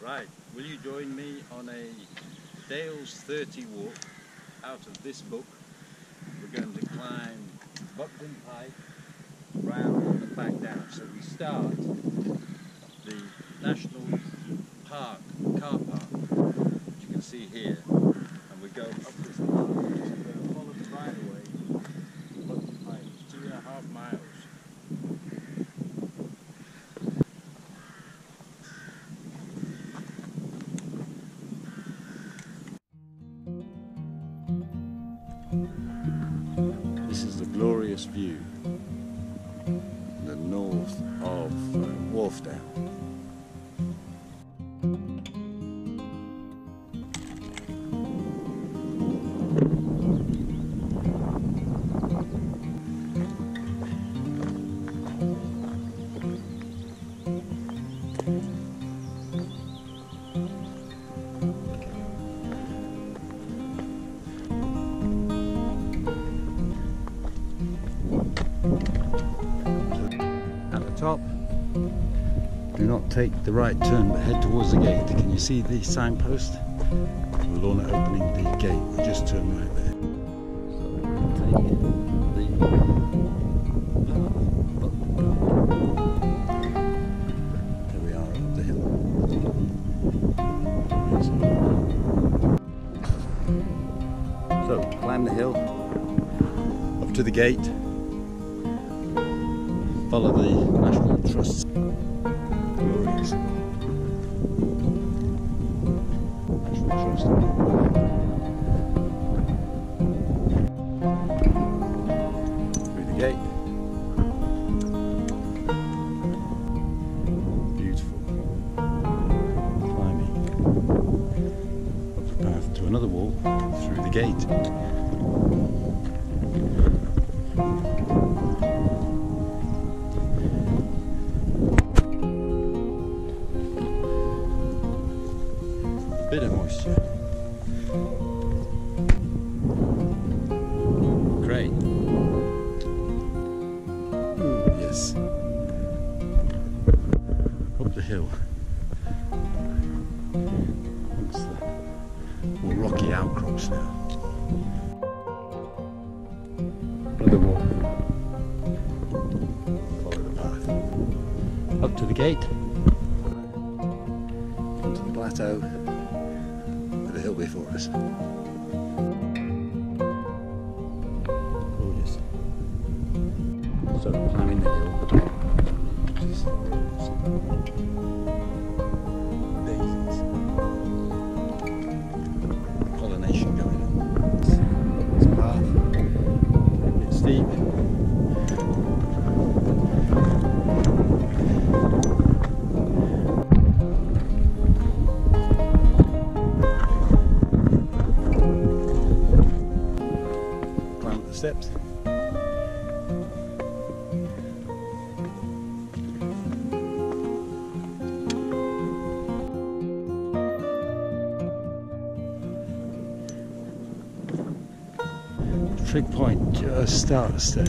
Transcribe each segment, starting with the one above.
Right, will you join me on a Dale's 30 walk out of this book? We're going to climb Buckden Pike round and back down. So we start glorious view in the north of uh, Wharfedale. At top, do not take the right turn but head towards the gate. Can you see the signpost? Lorna opening the gate, just turn right there. So take the Here we are up the hill. So climb the hill up to the gate follow the National Trust. Glorious. National Trust. Through the gate. Beautiful. Climbing up the path to another wall through the gate. Bit of moisture. Great. Ooh, yes. Up the hill. Amongst the more rocky outcrops now. Another walk. Follow the path. Up to the gate. Onto the plateau the hill before us. Gorgeous. So climbing the hill. Steps. Trig point uh, just starts there.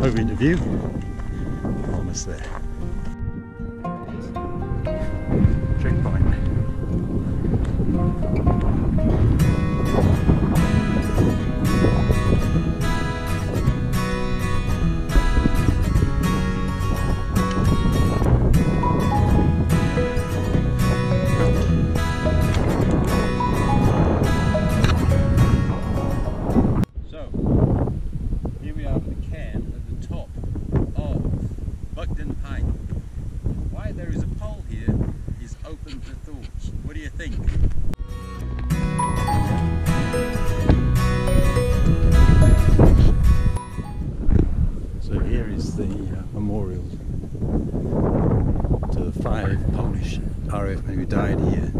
Over into view. Almost there. The cairn at the top of Buckden. Why there is a pole here is open to thoughts. What do you think? So here is the uh, memorial to the five Polish RAF men who died here